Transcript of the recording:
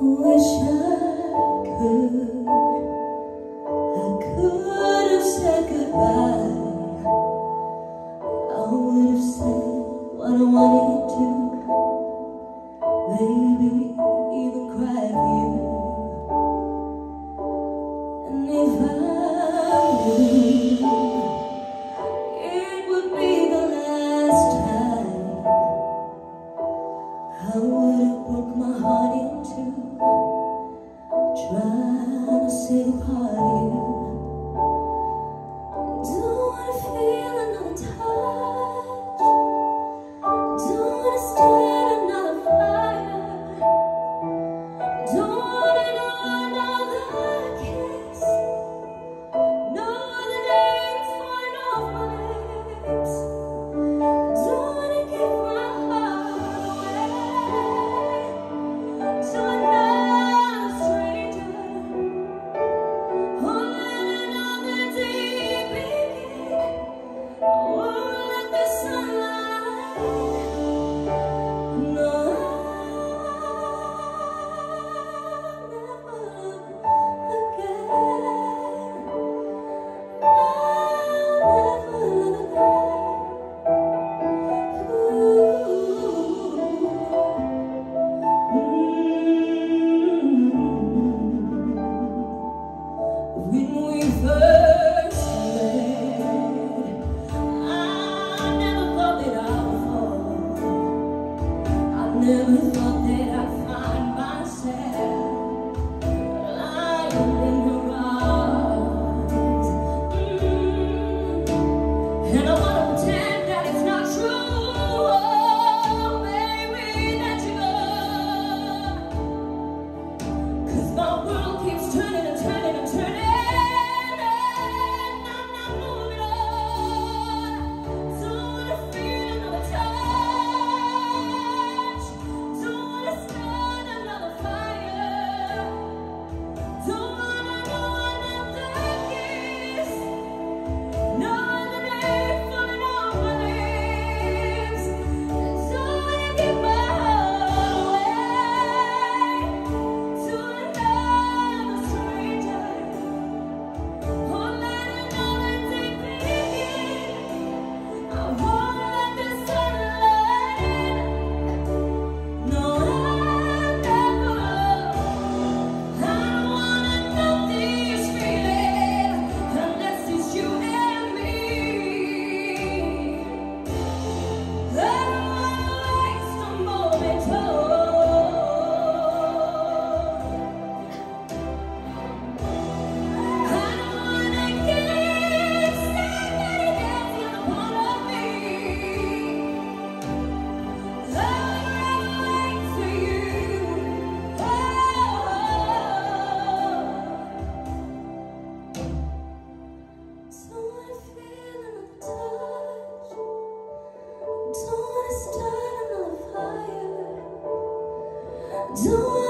wish I could. Do